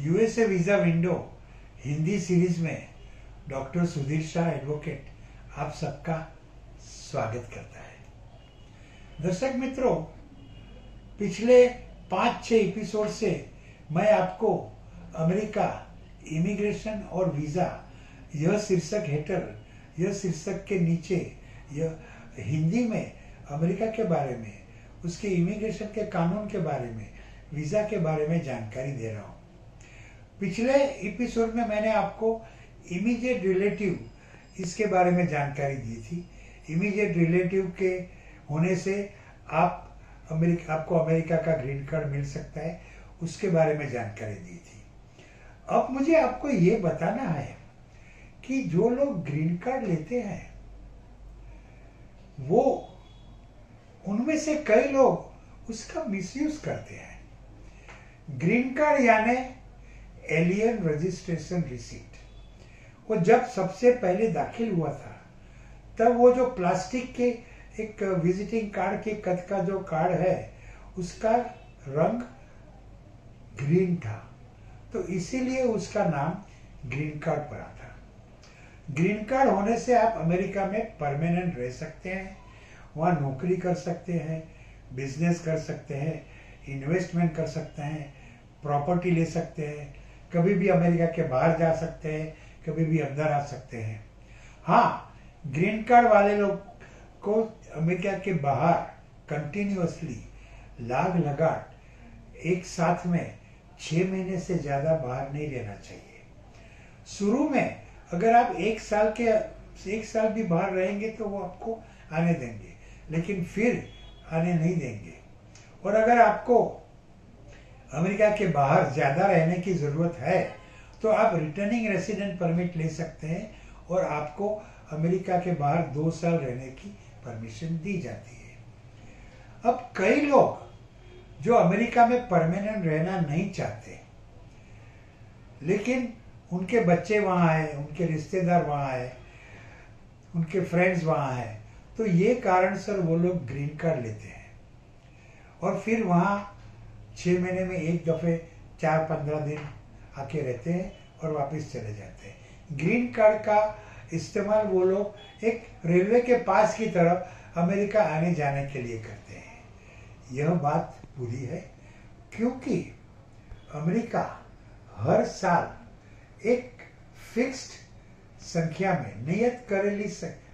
USA visa window Hindi series में doctor Sudhir Shah advocate आप सबका स्वागत करता है। दर्शक मित्रों, पिछले पाँच छह एपिसोड से मैं आपको अमेरिका इमिग्रेशन और वीज़ा यह शीर्षक हेटर यह शीर्षक के नीचे, यह हिंदी में, अमेरिका के बारे में, उसके इमिग्रेशन के कानून के बारे में वीज़ा के बारे में जानकारी दे रहा हूँ। पिछले एपिसोड में मैंने आपको इमीडिएट रिलेटिव इसके बारे में जानकारी दी थी। इमीडिएट रिलेटिव के होने से आप अमेरिका, आपको अमेरिका का ग्रीन कार्ड मिल सकता है, उसके बारे में जानकारी दी थी। अब मुझे आपको ये बताना है कि जो लोग ग्रीन कार्ड लेते हैं, वो उनमें से कई लोग उसका मिसयूज करते हैं। ग्रीन कार्ड यानी एलियन रजिस्ट्रेशन रिसीट वो जब सबसे पहले दाखिल हुआ था, तब वो जो प्लास्टिक के एक विजिटिंग कार्ड के कद का जो कार्ड है, उसका रंग ग्रीन था। तो इसीलिए उसका नाम ग्रीन कार्ड पड़ा था। ग्रीन कार्ड होने से आप अमेरिका में परमानेंट रह सकते हैं, वहाँ नौकरी कर सकते हैं बिज़नेस कर सकते हैं इन्वेस्टमेंट कर सकते हैं प्रॉपर्टी ले सकते हैं कभी भी अमेरिका के बाहर जा सकते हैं, कभी भी अंदर आ सकते हैं। हाँ ग्रीन कार्ड वाले लोग को अमेरिका के बाहर कंटिन्यूसली लाग लगाट एक साथ में छह महीने से ज़्यादा बाहर नहीं रहना चाहिए। शुरू में अगर आप एक साल के, एक साल भी बाहर रहेंगे तो वो आपको आने देंगे, लेकिन फिर आने नहीं देंगे। और अगर आपको अमेरिका के बाहर ज़्यादा रहने की ज़रूरत है तो आप रिटर्निंग रेसिडेंट परमिट ले सकते हैं और आपको अमेरिका के बाहर दो साल रहने की परमिशन दी जाती है। अब कई लोग जो अमेरिका में परमानेंट रहना नहीं चाहते, लेकिन उनके बच्चे वहाँ आए उनके रिश्तेदार वहाँ आए उनके फ्रेंड्स वहाँ आए तो ये कारण सर वो लोग ग्रीन कार्ड लेते हैं। और फिर वहाँ छः महीने में एक दफ़े चार पंद्रह दिन आके रहते हैं और वापस चले जाते हैं। ग्रीन कार्ड का इस्तेमाल वो लोग एक रेलवे के पास की तरफ़ अमेरिका आने जाने के लिए करते हैं। यह बात बुरी है, क्योंकि अमेरिका हर साल एक फिक्स्ड संख्या में, नियत करेली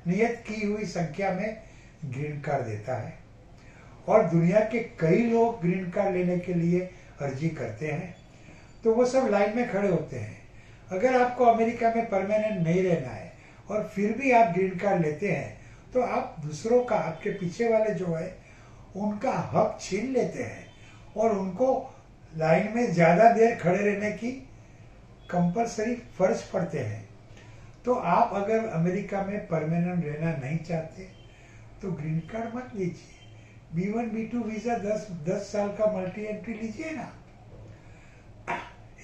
नियत की हुई संख्या में ग्रीन कार्ड देता है। और दुनिया के कई लोग ग्रीन कार्ड लेने के लिए अर्जी करते हैं तो वो सब लाइन में खड़े होते हैं। अगर आपको अमेरिका में परमानेंट नहीं रहना है और फिर भी आप ग्रीन कार्ड लेते हैं तो आप दूसरों का, आपके पीछे वाले जो है, उनका हक छीन लेते हैं और उनको लाइन में ज़्यादा देर खड़े रहने की कंपलसरी फ़र्ज़ पड़ते हैं। तो आप अगर अमेरिका में परमानेंट रहना नहीं चाहते तो ग्रीन कार्ड मत लीजिए। B one B two visa दस दस साल का मल्टी एंट्री लीजिए ना।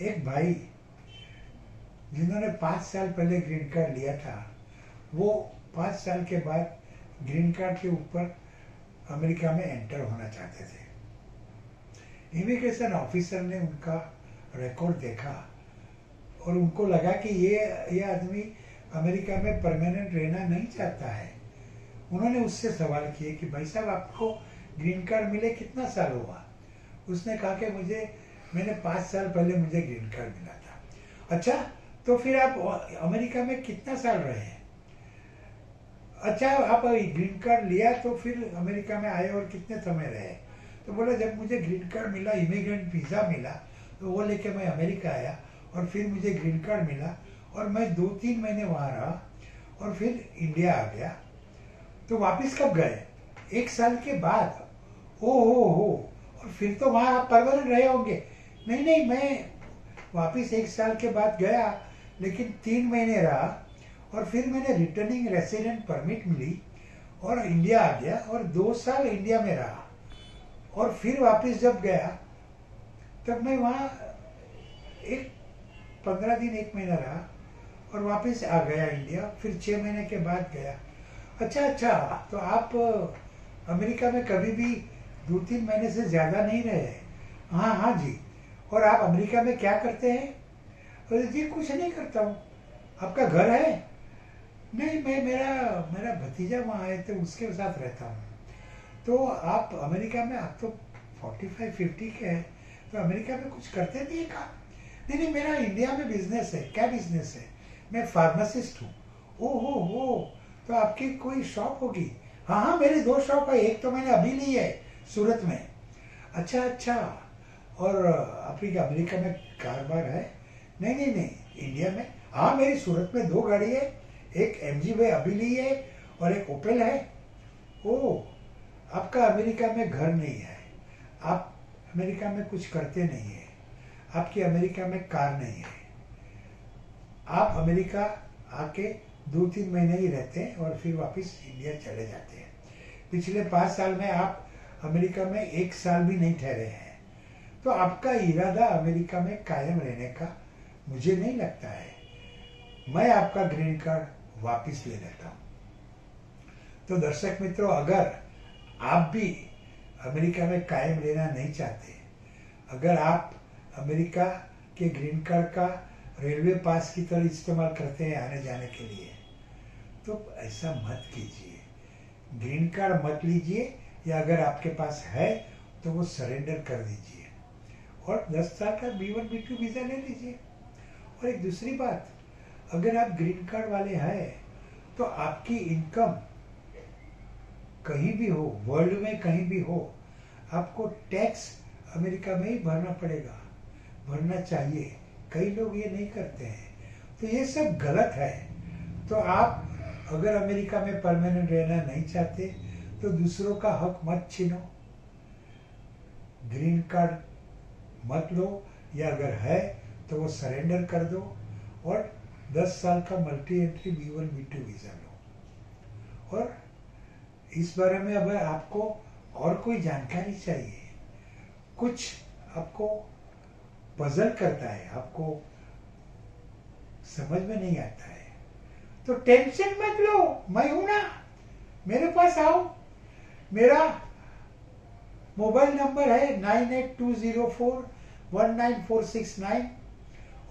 एक भाई, जिन्होंने पाँच साल पहले ग्रीन कार्ड लिया था, वो पाँच साल के बाद ग्रीन कार्ड के ऊपर अमेरिका में एंटर होना चाहते थे। इमिग्रेशन ऑफिसर ने उनका रिकॉर्ड देखा और उनको लगा कि ये ये आदमी अमेरिका में परमानेंट रहना नहीं चाहता है। उन्होंने उससे सवाल किए कि, भाई साहब, आपको ग्रीन कार्ड मिले कितना साल हुआ? उसने कहा कि मुझे, मैंने पाँच साल पहले मुझे ग्रीन कार्ड मिला था। अच्छा तो फिर आप अमेरिका में कितना साल रहे? हैं अच्छा आप ग्रीन कार्ड लिया तो फिर अमेरिका में आए और कितने समय रहे? तो बोला, जब मुझे ग्रीन कार्ड मिला इमिग्रेंट वीज़ा मिला तो वो लेके मैं अमेरिका आया और फिर मुझे ग्रीन कार्ड मिला और मैं दो तीन महीने वहाँ रहा और फिर इंडिया आ गया। तो वापस कब गए? एक साल के बाद, ओ हो हो और फिर तो वहाँ आप परमानेंट रहे होंगे। नहीं नहीं, मैं वापस एक साल के बाद गया, लेकिन तीन महीने रहा, और फिर मैंने रिटर्निंग रेसिडेंट परमिट मिली, और इंडिया आ गया, और दो साल इंडिया में रहा। और फिर वापस जब गया, तब मैं वहाँ एक पंद्रह दिन, एक महीना रहा, और वापस आ गया इंडिया फिर छः महीने के बाद गया। अच्छा अच्छा तो आप अमेरिका में कभी भी दो तीन महीने से ज़्यादा नहीं रहे हाँ। हाँ जी। और आप अमेरिका में क्या करते हैं? बोले जी, कुछ नहीं करता हूँ। आपका घर है? नहीं, मैं, मेरा मेरा भतीजा वहाँ आए थे उसके साथ रहता हूँ। तो आप अमेरिका में, आप तो फोर्टी फाइव फिफ्टी के हैं। तो अमेरिका में कुछ करते नहीं कहा नहीं नहीं, मेरा इंडिया में बिज़नेस है। क्या बिज़नेस है? मैं फार्मासिस्ट हूँ। ओ हो हो। तो आपकी कोई शॉप होगी? हाँ हाँ मेरी दो शॉप है। एक तो मैंने अभी ली है, सूरत में। अच्छा अच्छा। और आपकी अमेरिका में कारोबार है। नहीं नहीं नहीं, इंडिया में। हाँ मेरी सूरत में दो गाड़ी है। एक एम जी भाई अभी ली है और एक ओपेल है। ओ, आपका अमेरिका में घर नहीं है। आप अमेरिका में कुछ करते नहीं है। आपकी अमेरिका में कार नहीं है। आप अमेरिका आके दो तीन महीने ही रहते हैं और फिर वापस इंडिया चले जाते हैं। पिछले पाँच साल में आप अमेरिका में एक साल भी नहीं ठहरे हैं। तो आपका इरादा अमेरिका में कायम रहने का मुझे नहीं लगता है। मैं आपका ग्रीन कार्ड वापस ले लेता हूँ। तो दर्शक मित्रों, अगर आप भी अमेरिका में कायम लेना नहीं चाहते, अगर आप अमेरिका के ग्रीन कार्ड का रेलवे पास की तरह इस्तेमाल करते हैं आने जाने के लिए तो ऐसा मत कीजिए। ग्रीन कार्ड मत लीजिए, या अगर आपके पास है तो वो सरेंडर कर दीजिए। और 10 साल का B one, B two visa ले लीजिए। और एक दूसरी बात, अगर आप ग्रीन कार्ड वाले हैं तो आपकी इनकम कहीं भी हो, वर्ल्ड में कहीं भी हो, आपको टैक्स अमेरिका में ही भरना पड़ेगा। भरना चाहिए। कई लोग ये नहीं करते हैं। तो ये सब गलत है। तो आप अगर अमेरिका में परमानेंट रहना नहीं चाहते तो दूसरों का हक मत छीनो। ग्रीन कार्ड मत लो, या अगर है तो वो सरेंडर कर दो, और 10 साल का multi entry B one B two visa लो। और इस बारे में अब आपको और कोई जानकारी चाहिए। कुछ आपको पजल करता है, आपको समझ में नहीं आता है। तो टेंशन मत लो, मैं हूँ ना। मेरे पास आओ। मेरा मोबाइल नंबर है nine eight two zero four one nine four six nine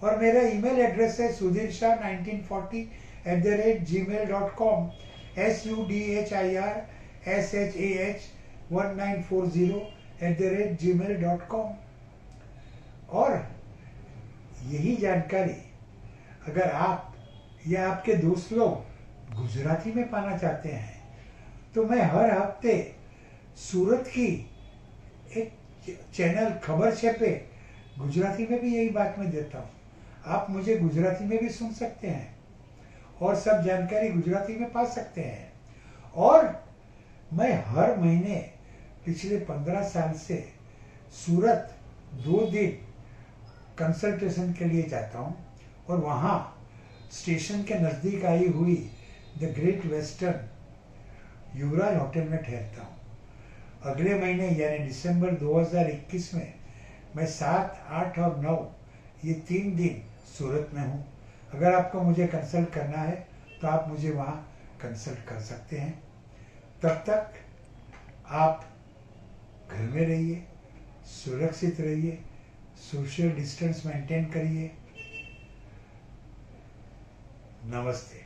और मेरा ईमेल एड्रेस है Sudhir Shah nineteen forty at the rate G mail dot com S U D H I R S H A H one nine four zero at the rate G mail dot com और यही जानकारी, अगर आप या आपके दोस्त लोग गुजराती में पाना चाहते हैं। तो मैं हर हफ़्ते सूरत की एक चैनल खबर छेपे गुजराती में भी यही बात मैं देता हूँ। आप मुझे गुजराती में भी सुन सकते हैं और सब जानकारी गुजराती में पा सकते हैं। और मैं हर महीने पिछले पंद्रह साल से सूरत दो दिन कंसल्टेशन के लिए जाता हूँ और वहाँ स्टेशन के नज़दीक आई हुई the great western Yuvraj hotel में ठहरता हूँ। अगले महीने यानी दिसंबर 2021 में मैं सात, आठ और नौ, ये तीन दिन सूरत में हूँ। अगर आपको मुझे कंसल्ट करना है तो आप मुझे वहाँ कंसल्ट कर सकते हैं। तब तक आप घर में रहिए, सुरक्षित रहिए सोशल डिस्टेंस मेंटेन करिए। नमस्ते।